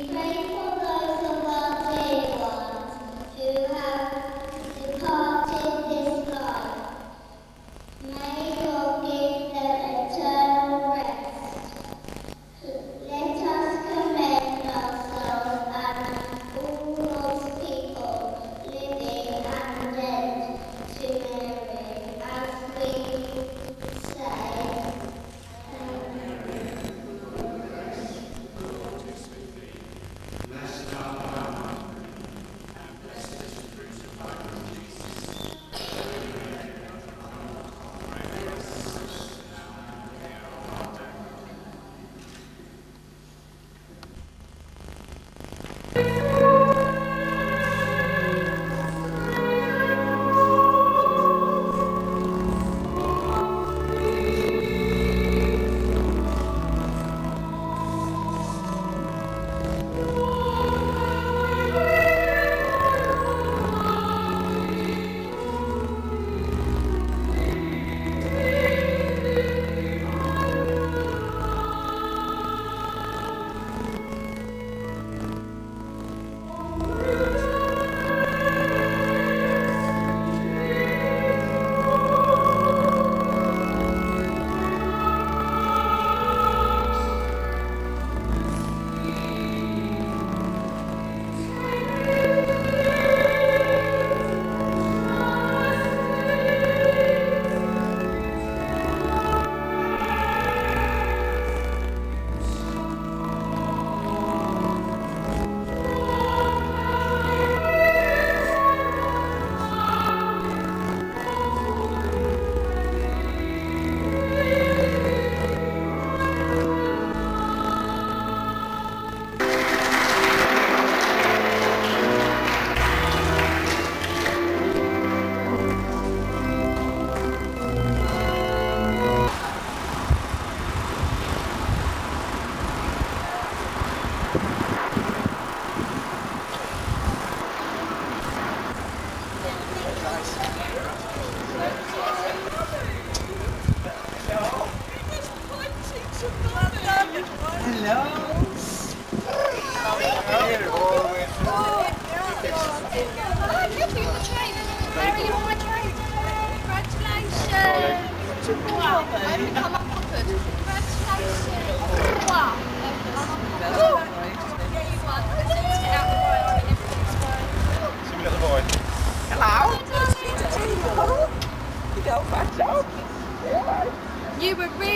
Amen.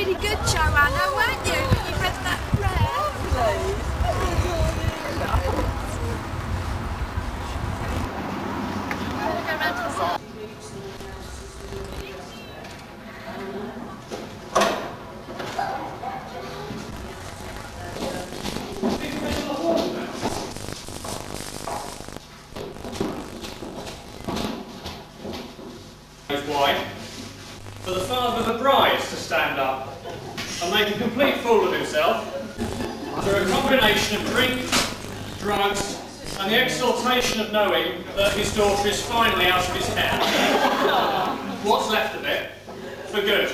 Really good, Joanna, weren't you? You read that prayer. Wanna fool of himself through a combination of drink, drugs, and the exaltation of knowing that his daughter is finally out of his hair. What's left of it? For good.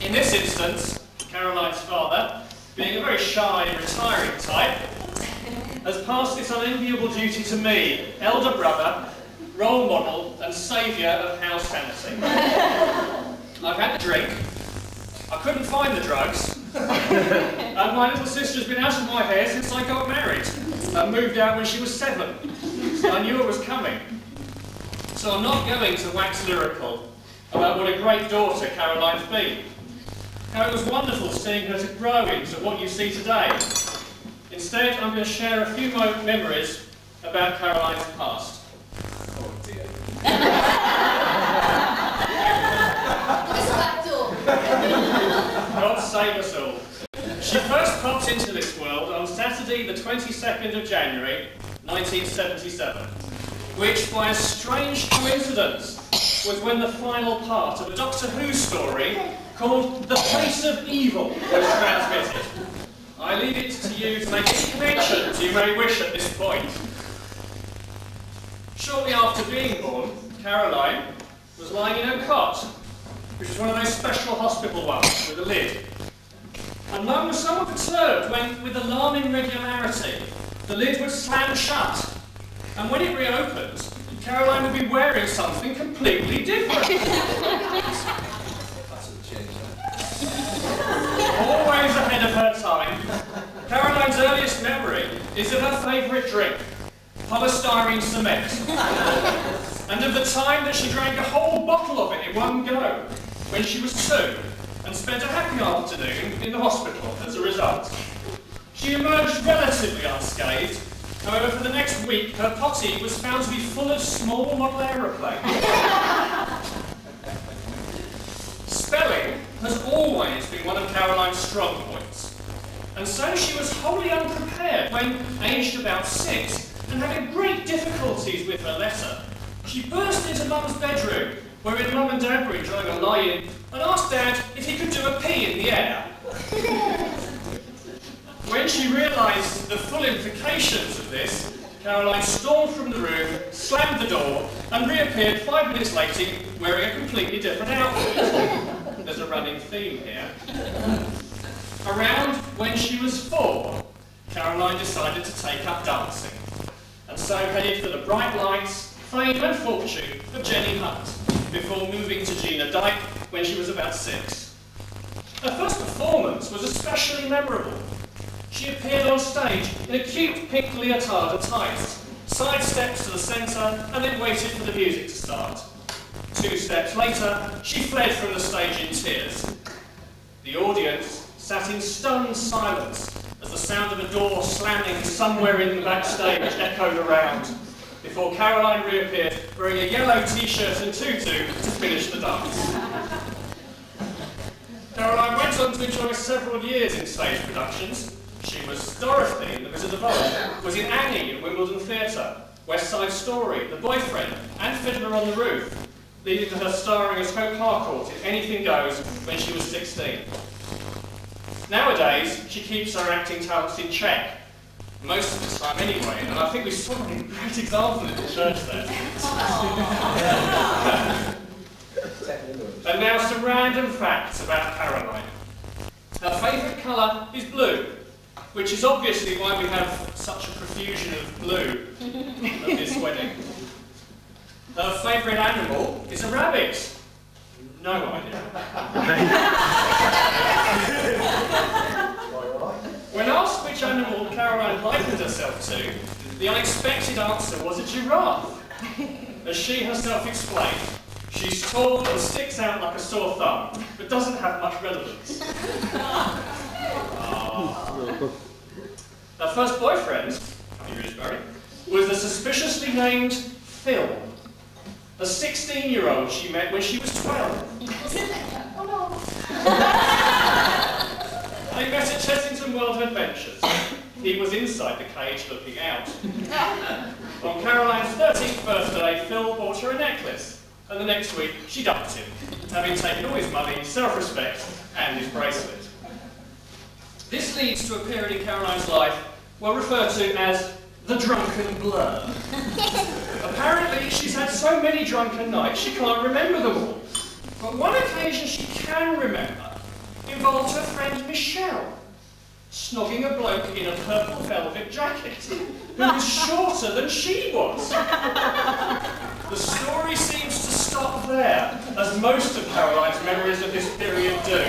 In this instance, Caroline's father, being a very shy retiring type, has passed this unenviable duty to me, elder brother, role model, and saviour of house sanity. I've had the drink, couldn't find the drugs, and uh, my little sister's been out of my hair since I got married, and moved out when she was seven. I knew it was coming. So I'm not going to wax lyrical about what a great daughter Caroline's been. How it was wonderful seeing her to grow into what you see today. Instead, I'm going to share a few memories about Caroline's past. Oh dear. What's that door? God save us all. She first popped into this world on Saturday, the 22nd of January, 1977, which, by a strange coincidence, was when the final part of a Doctor Who story called The Face of Evil was transmitted. I leave it to you to make any connections you may wish at this point. Shortly after being born, Caroline was lying in her cot, which was one of those special hospital ones with a lid. And Mum was somewhat perturbed when, with alarming regularity, the lid would slam shut. And when it reopened, Caroline would be wearing something completely different. That's a change. Always ahead of her time. Caroline's earliest memory is of her favourite drink, polystyrene cement. and of the time that she drank a whole bottle of it in one go when she was two and spent a happy afternoon in the hospital as a result. She emerged relatively unscathed. However, for the next week, her potty was found to be full of small model aeroplanes. Spelling has always been one of Caroline's strong points. And so she was wholly unprepared when, aged about six, and having great difficulties with her letter, she burst into Mum's bedroom, wherein Mum and Dad were enjoying a lie-in, and asked Dad if he could do a pee in the air. When she realised the full implications of this, Caroline stormed from the room, slammed the door, and reappeared five minutes later wearing a completely different outfit. There's a running theme here. Around when she was four, Caroline decided to take up dancing, and so headed for the bright lights, fame and fortune of Jenny Hunt, before moving to Gina Dyke when she was about six. Her first performance was especially memorable. She appeared on stage in a cute pink leotard and tights, side steps to the centre, and then waited for the music to start. Two steps later, she fled from the stage in tears. The audience sat in stunned silence as the sound of a door slamming somewhere in the backstage echoed around, before Caroline reappeared wearing a yellow t-shirt and tutu to finish the dance. Caroline went on to enjoy several years in stage productions. She was Dorothy in The Wizard of Oz, was in Annie at Wimbledon Theatre, West Side Story, The Boyfriend, and Fiddler on the Roof, leading to her starring as Hope Harcourt in Anything Goes when she was 16. Nowadays, she keeps her acting talents in check, most of the time anyway, and I think we saw a great example in the church there. And now some random facts about Caroline. Her favourite colour is blue, which is obviously why we have such a profusion of blue at this wedding. Her favourite animal is a rabbit. No idea. when asked which animal Caroline likened herself to, the unexpected answer was a giraffe. As she herself explained, she's tall and sticks out like a sore thumb, but doesn't have much relevance. Her first boyfriend, Honey Roseberry, was the suspiciously named Phil, a 16-year-old she met when she was 12. They met at Chessington World of Adventures. He was inside the cage looking out. On Caroline's 13th birthday, Phil bought her a necklace, and the next week she dumped him, having taken all his money, self-respect, and his bracelet. This leads to a period in Caroline's life well referred to as the drunken blur. Apparently, she's had so many drunken nights she can't remember them all. But one occasion she can remember involved her friend Michelle snogging a bloke in a purple velvet jacket who was shorter than she was. The story seems to stop there, as most of Caroline's memories of this period do.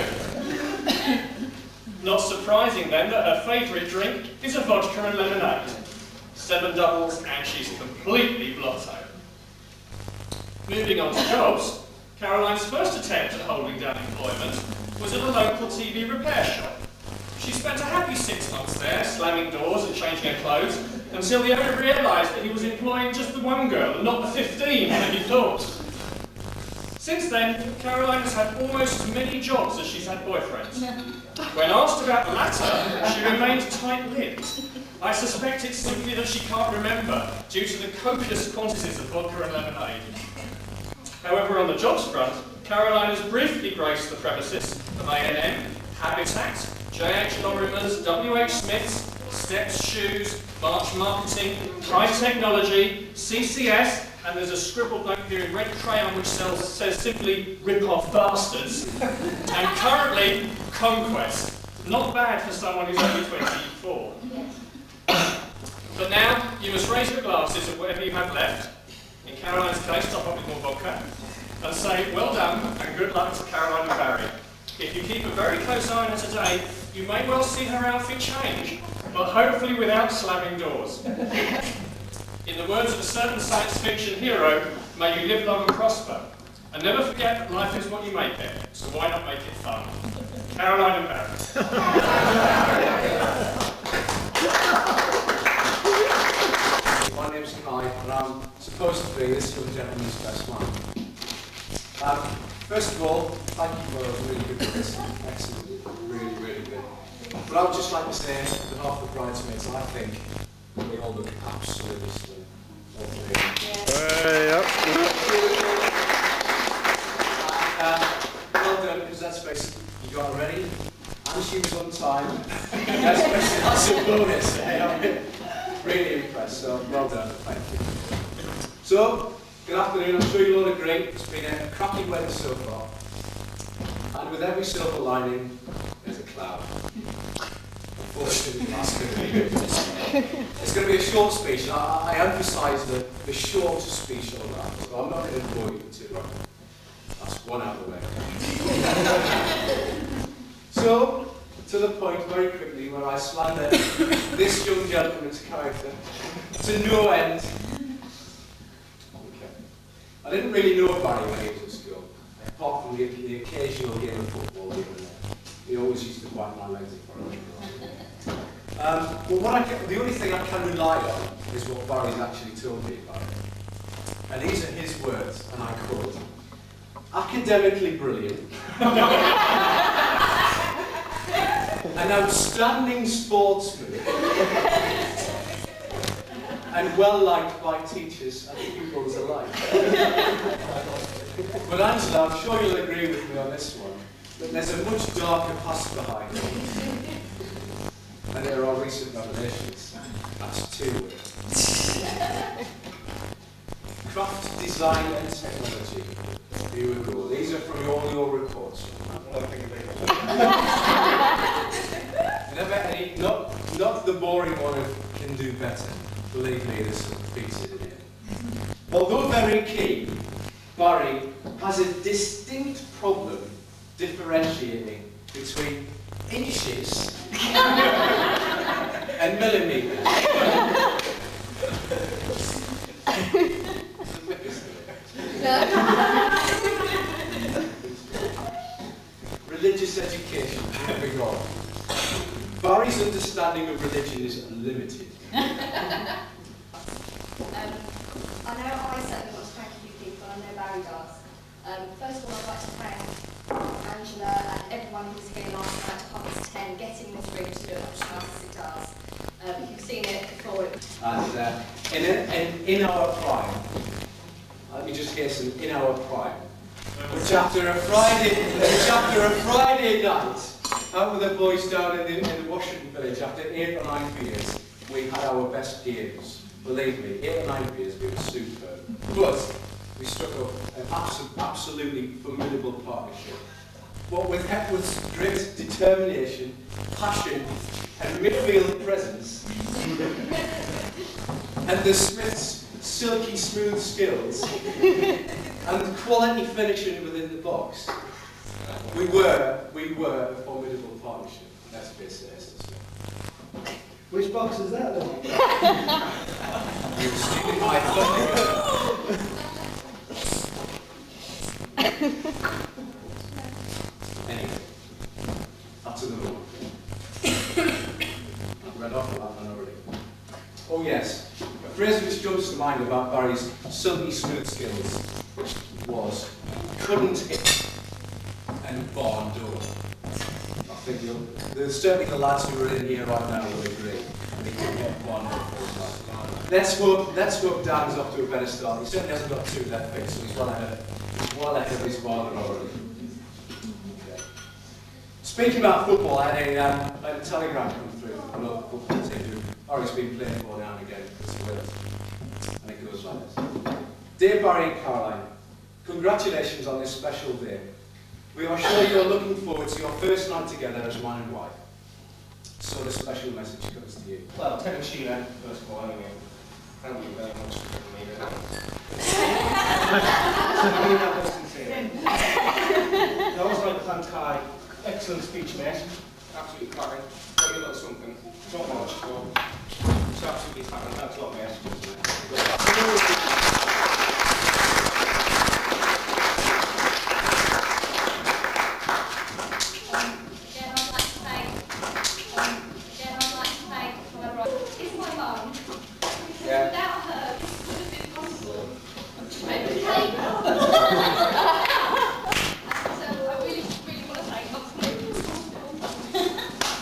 Not surprising then that her favourite drink is a vodka and lemonade. Seven doubles and she's completely blotto. Moving on to jobs, Caroline's first attempt at holding down employment was at a local TV repair shop. She spent a happy six months there, slamming doors and changing her clothes, until the owner realised that he was employing just the one girl and not the 15 that he thought. Since then, Caroline has had almost as many jobs as she's had boyfriends. When asked about the latter, she remained tight-lipped. I suspect it's simply that she can't remember, due to the copious quantities of vodka and lemonade. However, on the jobs front, Caroline has briefly graced the premises of A&M, Habitat, J.H. Lorrimer's, W.H. Smith's, Steps Shoes, March Marketing, Price Technology, CCS, and there's a scribbled note here in red crayon which sells, says simply rip-off bastards, and currently Conquest. Not bad for someone who's only 24. But now, you must raise your glasses at whatever you have left. In Caroline's case, top up with more vodka. And say, well done, and good luck to Caroline and Barry. If you keep a very close eye on her today, you may well see her outfit change, but hopefully without slamming doors. In the words of a certain science fiction hero, may you live long and prosper. And never forget that life is what you make it, so why not make it fun? Caroline and Barry. My name's Kai, and I'm supposed to be this young gentleman's best man. Um, first of all, thank you for a really good quiz. Excellent. Really, really good. But I would just like to say, on behalf of the bridesmaids, I think we all look absolutely stunning. All three of you. And, um, well done, because face it, you got ready, and she was on time. let's that's a bonus. eh? I'm really impressed, so well done, thank you. So, good afternoon, I'm sure you'll all it's been a cracking weather so far. And with every silver lining, there's a cloud. Going to be It's going to be a short speech, I, I emphasise the, the shortest speech on that, so I'm not going to bore you too long. That's one out of the way. so, to the point very quickly where I slander this young gentleman's character to no end. I didn't really know Barry when he was at school, apart from the, the occasional game of football here and there. He always used to wipe my legs for it. Um, well, what I can, the only thing I can rely on is what Barry's actually told me about it. And these are his words, and I quote, academically brilliant, an outstanding sportsman, and well liked by teachers and pupils alike. but Angela, I'm sure you'll agree with me on this one, that there's a much darker past behind it. And there are recent nominations. That's two. Craft, design and technology. Here we go. These are from all your reports. Never any, not, not the boring one of can do better. Believe me, there's some featured in it. Although very keen, Barry has a distinct problem differentiating between inches and millimetres. Religious education, here we go. Barry's understanding of religion is limited. Um, I know I certainly want to thank a few people, I know Barry does. Um, first of all, I'd like to thank Angela and everyone who's here last night at half past ten, getting this room to look as nice as it does. Um, you've seen it before, it And uh, in, in, in our prime, let me just hasten, in our prime, which after a Friday, which after a Friday night, out with the boys down in the, in the village, after eight or nine beers, we had our best games. Believe me, eight or nine beers, we were superb. But we struck up an absolute, absolutely formidable partnership. What with Hepworth's great determination, passion, and midfield presence, and the Smiths' silky smooth skills, and quality finishing within the box, we were, we were a formidable partnership. Let's face it, Esther Smith. Which box is that then? You my thunder. anyway, that's another one. I've read off that one already. Oh yes, a phrase which jumps to mind about Barry's silky smooth skills was couldn't certainly the lads who are in here right now will agree. Let's hope, let's hope Dan's off to a better start. He certainly hasn't got two left feet, so he's well ahead, well ahead of his father already. Okay. Speaking about football, I had a, um, a telegram come through from a local football team who Barry's been playing for now and again. And it goes like this. Dear Barry and Caroline, congratulations on this special day. We are sure you're looking forward to your first night together as man and wife. So the special message comes to you. Well, Ted and Sheila, first of all, anyway, thank you very much for having me there. I mean that was sincere. I always like to thank Kai. Excellent speech, mate. Absolutely cracking. Got you a little something. Not much, but it's absolutely cracking. Thanks a lot, mate. Again, I'd like to thank, um, again, I'd like to thank whoever I, is my mum. Because Yeah. without her, this would have been possible. to make the cake. So I really, really want to thank mum for making this possible.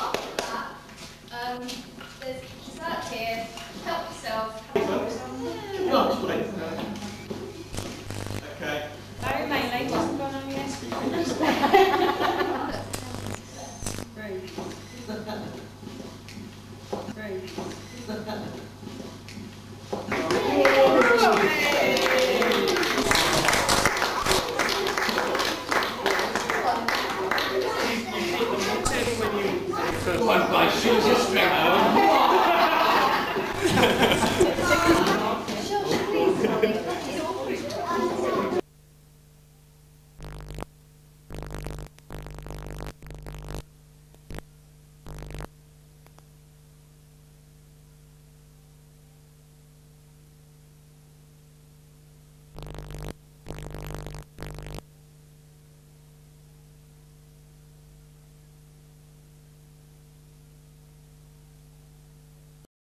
After that, um, there's dessert here. Help yourself. Help yourself. No, it's fine. Okay. Barry Mainley wasn't gone on. One by